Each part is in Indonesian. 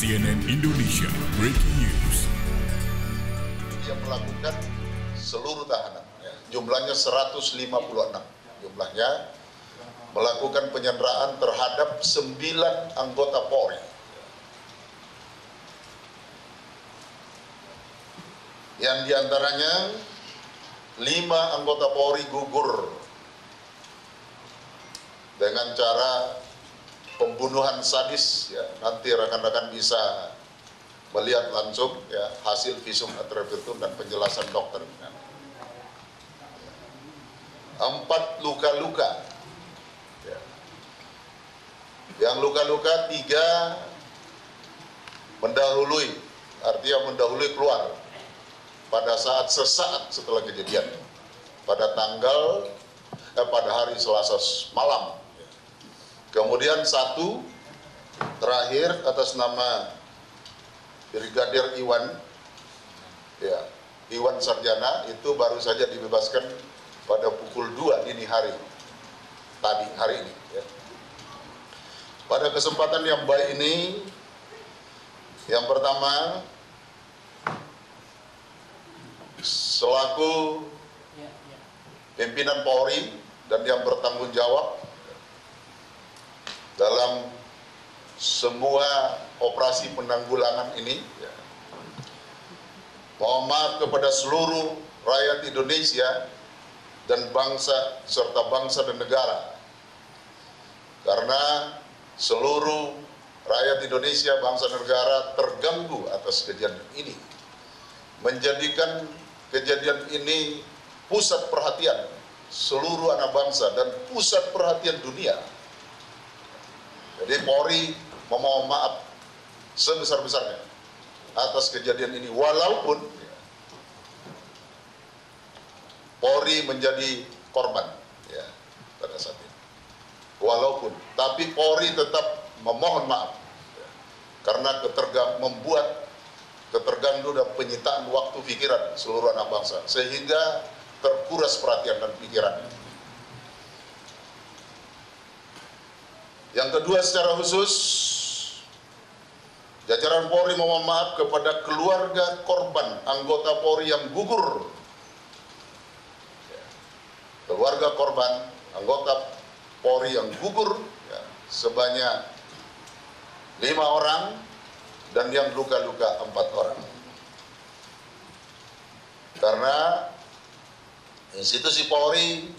CNN Indonesia Breaking News. yang melakukan seluruh tahanan. Ya, Jumlahnya 156 jumlahnya melakukan penyanderaan terhadap 9 anggota Polri. Yang di antaranya lima anggota Polri gugur dengan cara pembunuhan sadis ya nanti rekan-rekan bisa melihat langsung ya hasil visum et repertum dan penjelasan dokter Ya. empat luka-luka Ya. yang luka-luka tiga mendahului artinya mendahului keluar pada saat sesaat setelah kejadian pada tanggal eh, pada hari Selasa malam Kemudian satu terakhir atas nama Brigadir Iwan, ya Iwan Sarjana itu baru saja dibebaskan pada pukul 2 dini hari tadi hari ini. Ya. Pada kesempatan yang baik ini, yang pertama selaku pimpinan Polri dan yang bertanggung jawab dalam semua operasi penanggulangan ini. Ya. Mohon maaf kepada seluruh rakyat Indonesia dan bangsa serta bangsa dan negara. Karena seluruh rakyat Indonesia, bangsa dan negara terganggu atas kejadian ini. Menjadikan kejadian ini pusat perhatian seluruh anak bangsa dan pusat perhatian dunia. Jadi Polri memohon maaf sebesar-besarnya atas kejadian ini walaupun Polri menjadi korban ya pada saat ini. Walaupun tapi Polri tetap memohon maaf ya, karena ketergang membuat keterganggu dan penyitaan waktu pikiran seluruh anak bangsa sehingga terkuras perhatian dan pikirannya. Yang kedua secara khusus, jajaran Polri memohon maaf kepada keluarga korban anggota Polri yang gugur. Keluarga korban anggota Polri yang gugur ya, sebanyak lima orang dan yang luka-luka empat orang. Karena institusi Polri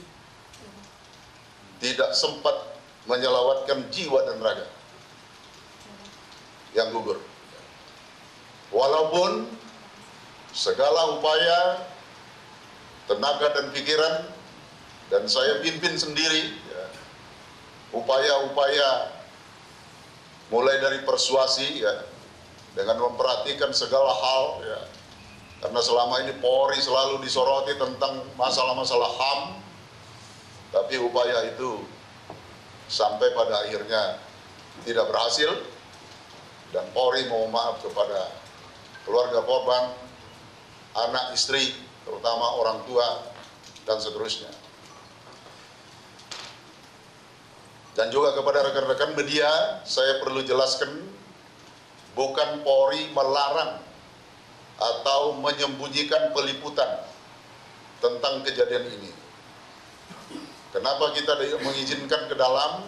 tidak sempat menyelamatkan jiwa dan raga yang gugur. Walaupun segala upaya, tenaga dan pikiran, dan saya pimpin sendiri ya, upaya-upaya mulai dari persuasi ya, dengan memperhatikan segala hal ya, karena selama ini Polri selalu disoroti tentang masalah-masalah HAM, tapi upaya itu sampai pada akhirnya tidak berhasil dan Polri mau maaf kepada keluarga korban, anak istri, terutama orang tua dan seterusnya. Dan juga kepada rekan-rekan media, saya perlu jelaskan bukan Polri melarang atau menyembunyikan peliputan tentang kejadian ini. Kenapa kita mengizinkan ke dalam?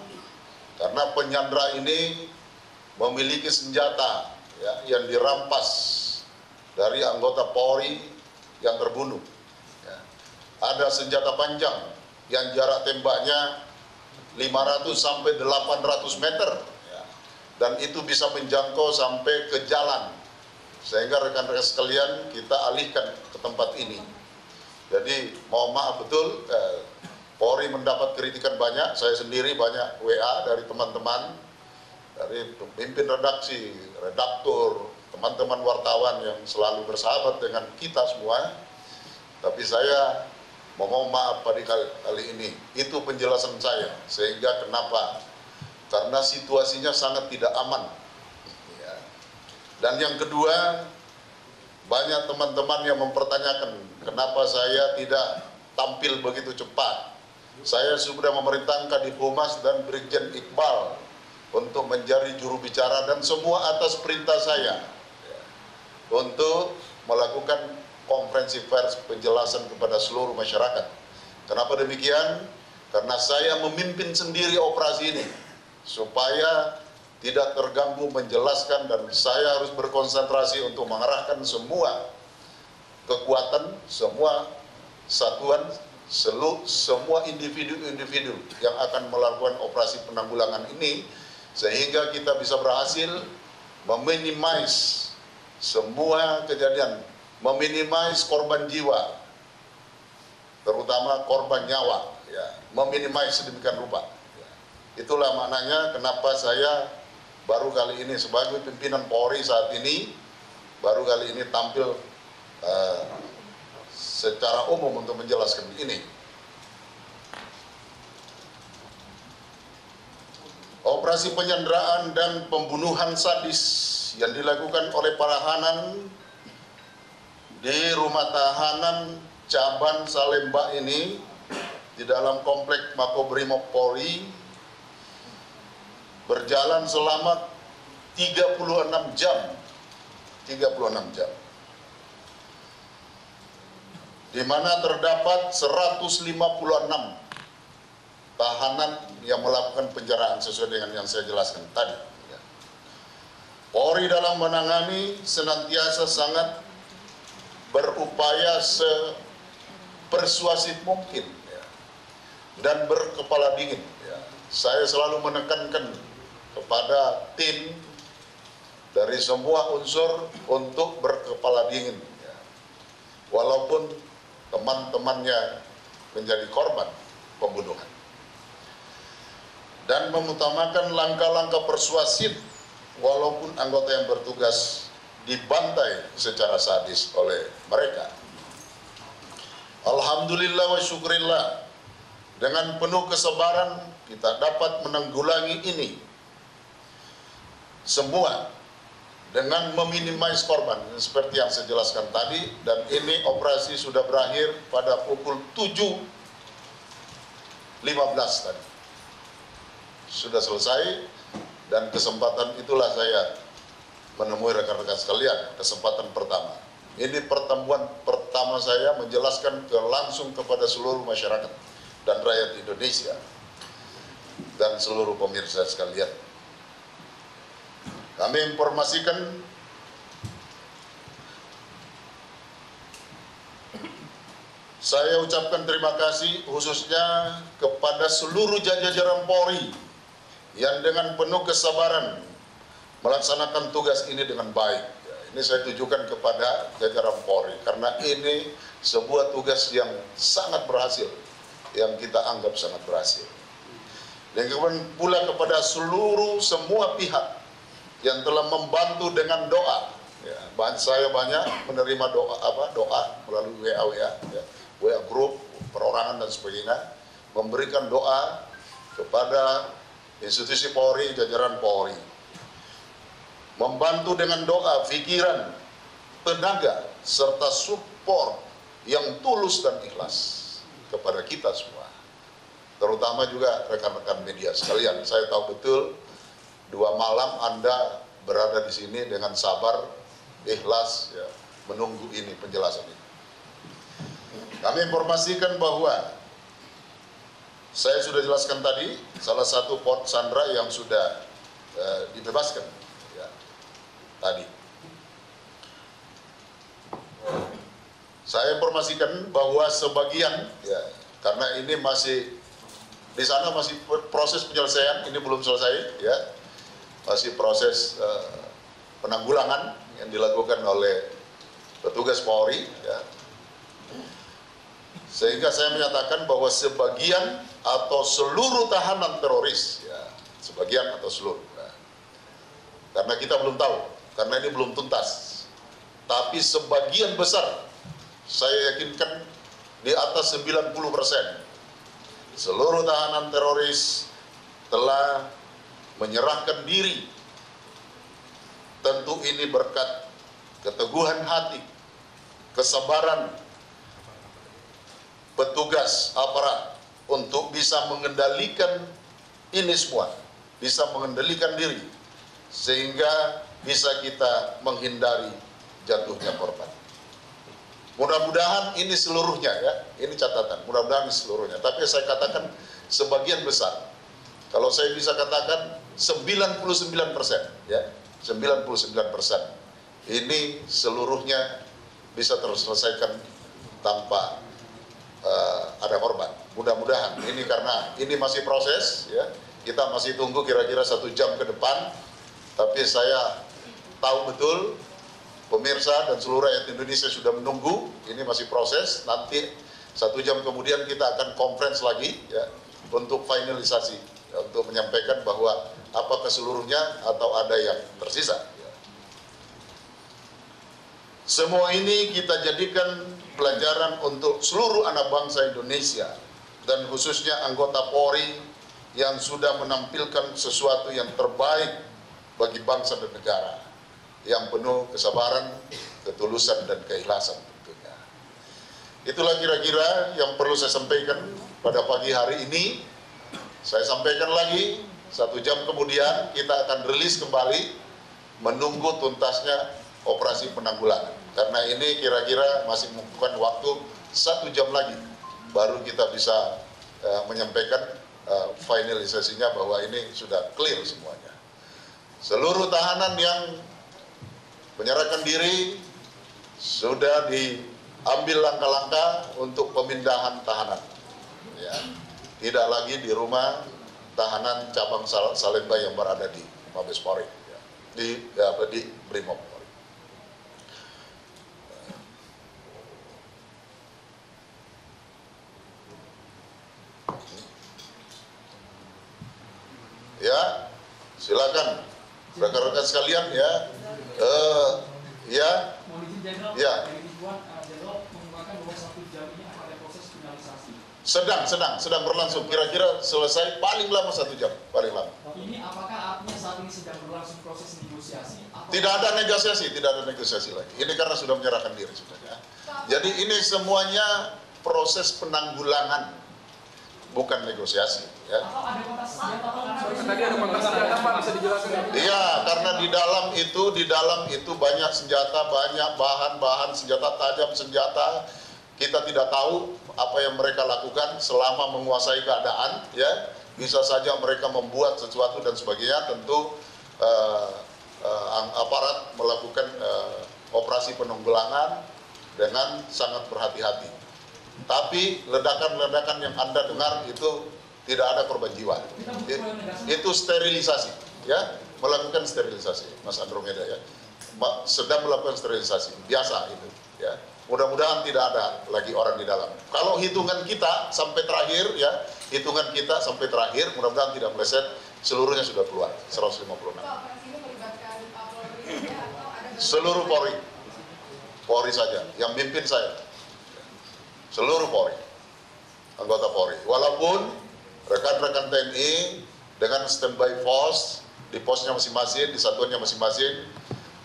Karena penyandra ini memiliki senjata ya, yang dirampas dari anggota Polri yang terbunuh. Ya. Ada senjata panjang yang jarak tembaknya 500 sampai 800 meter ya. dan itu bisa menjangkau sampai ke jalan sehingga rekan-rekan sekalian kita alihkan ke tempat ini. Jadi mohon maaf betul eh, Polri mendapat kritikan banyak, saya sendiri banyak WA dari teman-teman, dari pemimpin redaksi, redaktur, teman-teman wartawan yang selalu bersahabat dengan kita semua. Tapi saya mohon maaf pada kali, kali ini, itu penjelasan saya, sehingga kenapa? Karena situasinya sangat tidak aman. Ya. Dan yang kedua, banyak teman-teman yang mempertanyakan kenapa saya tidak tampil begitu cepat saya sudah memerintahkan di Humas dan Brigjen Iqbal untuk menjadi juru bicara dan semua atas perintah saya ya, untuk melakukan konferensi pers penjelasan kepada seluruh masyarakat. Kenapa demikian? Karena saya memimpin sendiri operasi ini supaya tidak terganggu menjelaskan dan saya harus berkonsentrasi untuk mengarahkan semua kekuatan, semua satuan, selu, semua individu-individu yang akan melakukan operasi penanggulangan ini sehingga kita bisa berhasil meminimais semua kejadian, meminimais korban jiwa, terutama korban nyawa, ya, meminimais sedemikian rupa. Ya. Itulah maknanya kenapa saya baru kali ini sebagai pimpinan Polri saat ini, baru kali ini tampil uh, secara umum untuk menjelaskan ini. Operasi penyanderaan dan pembunuhan sadis yang dilakukan oleh para Hanan di rumah tahanan Caban Salemba ini di dalam komplek Makobrimob Polri berjalan selama 36 jam 36 jam di mana terdapat 156 tahanan yang melakukan penjaraan sesuai dengan yang saya jelaskan tadi Polri dalam menangani senantiasa sangat berupaya sepersuasif mungkin ya, dan berkepala dingin. Ya. Saya selalu menekankan kepada tim dari semua unsur untuk berkepala dingin. Ya. Walaupun teman-temannya menjadi korban pembunuhan. Dan mengutamakan langkah-langkah persuasif walaupun anggota yang bertugas dibantai secara sadis oleh mereka. Alhamdulillah wa syukurillah dengan penuh kesabaran kita dapat menanggulangi ini semua dengan meminimais korban seperti yang saya jelaskan tadi dan ini operasi sudah berakhir pada pukul 7.15 tadi sudah selesai dan kesempatan itulah saya menemui rekan-rekan sekalian, kesempatan pertama. Ini pertemuan pertama saya menjelaskan ke langsung kepada seluruh masyarakat dan rakyat Indonesia dan seluruh pemirsa sekalian. Kami informasikan saya ucapkan terima kasih khususnya kepada seluruh jajaran Polri yang dengan penuh kesabaran melaksanakan tugas ini dengan baik. Ya, ini saya tujukan kepada jajaran Polri karena ini sebuah tugas yang sangat berhasil, yang kita anggap sangat berhasil. Dan kemudian pula kepada seluruh semua pihak yang telah membantu dengan doa. Ya, saya banyak menerima doa apa doa melalui WA WA, ya, WA grup, perorangan dan sebagainya, memberikan doa kepada institusi Polri, jajaran Polri. Membantu dengan doa, pikiran, tenaga, serta support yang tulus dan ikhlas kepada kita semua. Terutama juga rekan-rekan media sekalian. Saya tahu betul dua malam Anda berada di sini dengan sabar, ikhlas, ya, menunggu ini penjelasan ini. Kami informasikan bahwa saya sudah jelaskan tadi, salah satu Port Sandra yang sudah uh, dibebaskan ya, tadi. Saya informasikan bahwa sebagian, ya, karena ini masih di sana masih proses penyelesaian, ini belum selesai, ya, masih proses uh, penanggulangan yang dilakukan oleh petugas Polri, ya, sehingga saya menyatakan bahwa sebagian atau seluruh tahanan teroris ya sebagian atau seluruh nah, karena kita belum tahu karena ini belum tuntas. Tapi sebagian besar saya yakinkan di atas 90 persen seluruh tahanan teroris telah menyerahkan diri tentu ini berkat keteguhan hati kesabaran petugas aparat untuk bisa mengendalikan ini semua bisa mengendalikan diri sehingga bisa kita menghindari jatuhnya korban. Mudah-mudahan ini seluruhnya ya, ini catatan, mudah-mudahan ini seluruhnya. Tapi saya katakan sebagian besar. Kalau saya bisa katakan 99 persen ya, 99 persen. Ini seluruhnya bisa terselesaikan tanpa uh, ada korban. Mudah-mudahan ini karena ini masih proses ya, kita masih tunggu kira-kira satu jam ke depan. Tapi saya tahu betul pemirsa dan seluruh rakyat Indonesia sudah menunggu, ini masih proses, nanti satu jam kemudian kita akan conference lagi ya untuk finalisasi, untuk menyampaikan bahwa apa ke seluruhnya atau ada yang tersisa. Semua ini kita jadikan pelajaran untuk seluruh anak bangsa Indonesia dan khususnya anggota Polri yang sudah menampilkan sesuatu yang terbaik bagi bangsa dan negara yang penuh kesabaran, ketulusan dan keikhlasan tentunya. Itulah kira-kira yang perlu saya sampaikan pada pagi hari ini. Saya sampaikan lagi, satu jam kemudian kita akan rilis kembali menunggu tuntasnya operasi penanggulangan. Karena ini kira-kira masih membutuhkan waktu satu jam lagi baru kita bisa uh, menyampaikan uh, finalisasinya bahwa ini sudah clear semuanya. Seluruh tahanan yang menyerahkan diri sudah diambil langkah-langkah untuk pemindahan tahanan. Ya. Tidak lagi di rumah tahanan cabang Salemba yang berada di Mabes Polri, ya. di ya, di Brimob Polri. Ya, silakan rekan-rekan sekalian ya Uh, ya. Ya. Sedang, sedang, sedang berlangsung. Kira-kira selesai paling lama satu jam, paling lama. Ini apakah artinya saat ini sedang berlangsung proses negosiasi? Tidak ada negosiasi, tidak ada negosiasi lagi. Ini karena sudah menyerahkan diri sebenarnya. Jadi ini semuanya proses penanggulangan bukan negosiasi. Ya. Iya, karena di dalam itu di dalam itu banyak senjata, banyak bahan-bahan senjata tajam, senjata kita tidak tahu apa yang mereka lakukan selama menguasai keadaan. Ya, bisa saja mereka membuat sesuatu dan sebagainya. Tentu uh, uh, aparat melakukan uh, operasi penunggulangan dengan sangat berhati-hati tapi ledakan-ledakan yang Anda dengar itu tidak ada korban jiwa. Itu sterilisasi, ya, melakukan sterilisasi, Mas Andromeda ya. Sedang melakukan sterilisasi, biasa itu, ya. Mudah-mudahan tidak ada lagi orang di dalam. Kalau hitungan kita sampai terakhir ya, hitungan kita sampai terakhir mudah-mudahan tidak meleset, seluruhnya sudah keluar 156. Seluruh Polri. Polri saja, yang mimpin saya seluruh Polri, anggota Polri. Walaupun rekan-rekan TNI dengan standby force di posnya masing-masing, di satuannya masing-masing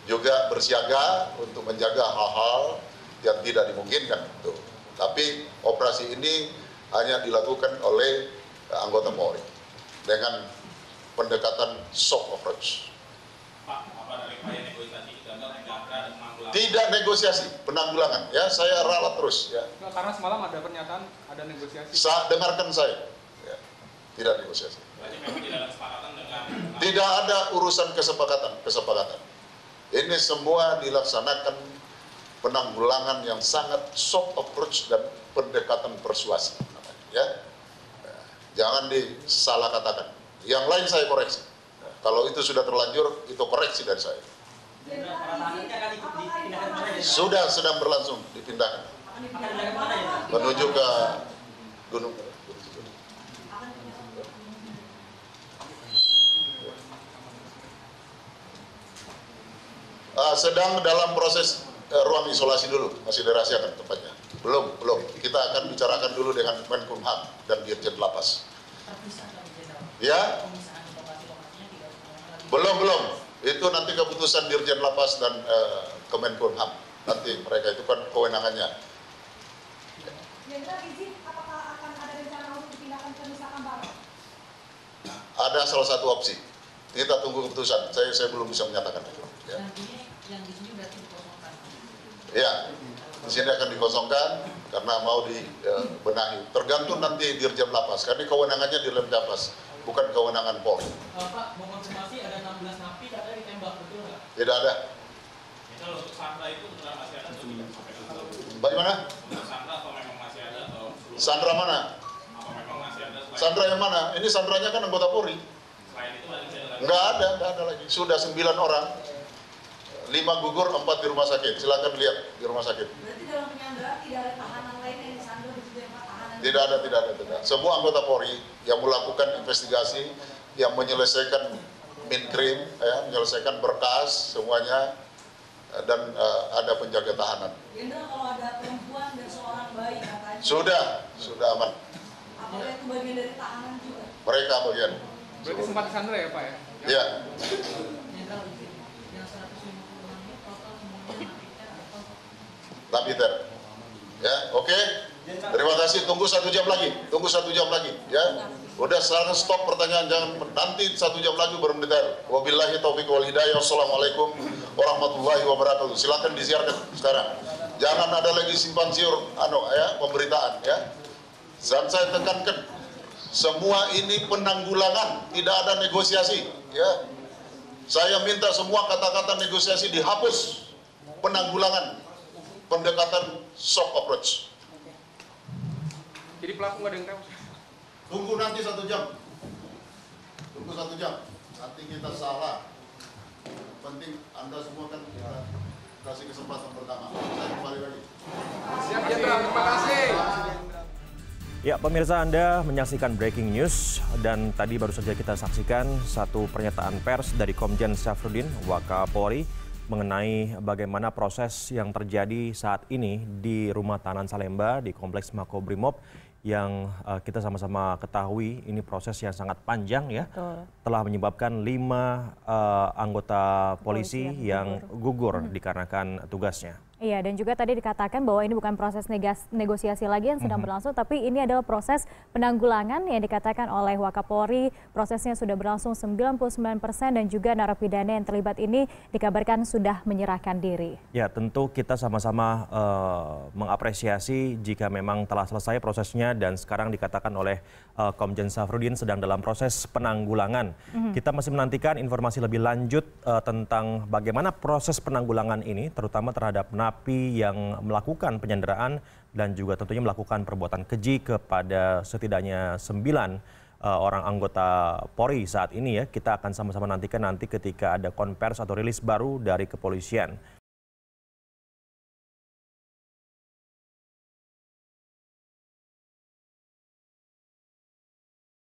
juga bersiaga untuk menjaga hal-hal yang tidak dimungkinkan. Itu. Tapi operasi ini hanya dilakukan oleh anggota Polri dengan pendekatan soft approach. Pak, apa dari negosiasi tidak negosiasi, penanggulangan. Ya, saya ralat terus. Ya. karena semalam ada pernyataan ada negosiasi. Sa dengarkan saya. Ya. Tidak negosiasi. Tidak ada urusan kesepakatan, kesepakatan. Ini semua dilaksanakan penanggulangan yang sangat soft approach dan pendekatan persuasi. Ya. Jangan disalah katakan. Yang lain saya koreksi. Kalau itu sudah terlanjur, itu koreksi dari saya. Sudah sedang berlangsung dipindahkan. Menuju ke Gunung. Uh, sedang dalam proses uh, ruang isolasi dulu, masih dirahasiakan tempatnya. Belum, belum. Kita akan bicarakan dulu dengan Menkumham dan Dirjen Lapas. Ya? Belum, belum itu nanti keputusan Dirjen Lapas dan uh, Kemenkumham nanti mereka itu kan kewenangannya. ada salah satu opsi. Kita tunggu keputusan. Saya saya belum bisa menyatakan. Ya. Nantinya yang di. Ya, di sini akan dikosongkan karena mau dibenahi. Tergantung nanti dirjen lapas, karena kewenangannya di dalam lapas, bukan kewenangan Polri. Pak, mau konfirmasi ada 16 napi katanya ditembak, betul nggak? Tidak ada. Ini kalau Sandra itu benar masih ada atau tidak Bagaimana? Sandra atau memang masih ada? Sandra mana? Apa memang masih ada Sandra yang mana? Ini Sandranya kan anggota Polri. selain itu masih ada lagi? Enggak ada, enggak ada lagi. Sudah sembilan orang. Lima gugur, empat di rumah sakit. Silakan lihat di rumah sakit. Berarti dalam penyanderaan tidak ada tahanan lain yang disandra di situ Pak? Tahanan Tidak ada, tidak ada, tidak. Semua anggota Polri yang melakukan investigasi, yang menyelesaikan minkrim, ya, menyelesaikan berkas semuanya, dan eh, ada penjaga tahanan. Jenderal kalau ada perempuan dan seorang bayi katanya. Sudah, sudah aman. Apakah itu bagian dari tahanan juga? Mereka bagian. Berarti sempat disandra ya Pak ya? Ya, Jenderal izin. Yang 156 ini total semuanya napiter atau napiter. Ya, oke. Terima kasih. Tunggu satu jam lagi. Tunggu satu jam lagi. Ya. Udah sekarang stop pertanyaan. Jangan nanti satu jam lagi baru detail. Wabillahi taufiq wal hidayah. Wassalamualaikum warahmatullahi wabarakatuh. Silakan disiarkan sekarang. Jangan ada lagi simpan siur ano ya pemberitaan ya. Dan saya tekankan semua ini penanggulangan, tidak ada negosiasi ya. Saya minta semua kata-kata negosiasi dihapus. Penanggulangan pendekatan soft approach. Jadi pelaku nggak ada yang tahu? Tunggu nanti satu jam. Tunggu satu jam. Nanti kita salah. Penting Anda semua kan kita kasih kesempatan pertama. Saya kembali lagi. Siap Jenderal, terima kasih. Ya, pemirsa Anda menyaksikan breaking news dan tadi baru saja kita saksikan satu pernyataan pers dari Komjen Syafruddin Wakapolri mengenai bagaimana proses yang terjadi saat ini di rumah tahanan Salemba di Kompleks Makobrimob yang eh, kita sama-sama ketahui ini proses yang sangat panjang ya. Telah menyebabkan lima eh, anggota polisi yang gugur. dikarenakan tugasnya. Iya, dan juga tadi dikatakan bahwa ini bukan proses negosiasi lagi yang sedang berlangsung, tapi ini adalah proses penanggulangan yang dikatakan oleh Wakapolri. Prosesnya sudah berlangsung 99% dan juga narapidana yang terlibat ini dikabarkan sudah menyerahkan diri. Ya, tentu kita sama-sama eh, mengapresiasi jika memang telah selesai prosesnya dan sekarang dikatakan oleh eh, Komjen Safrudin sedang dalam proses penanggulangan. Kita masih menantikan informasi lebih lanjut eh, tentang bagaimana proses penanggulangan ini, terutama terhadap napi yang melakukan penyanderaan dan juga tentunya melakukan perbuatan keji kepada setidaknya sembilan eh, orang anggota Polri saat ini ya. Kita akan sama-sama nantikan nanti ketika ada konvers atau rilis baru dari kepolisian.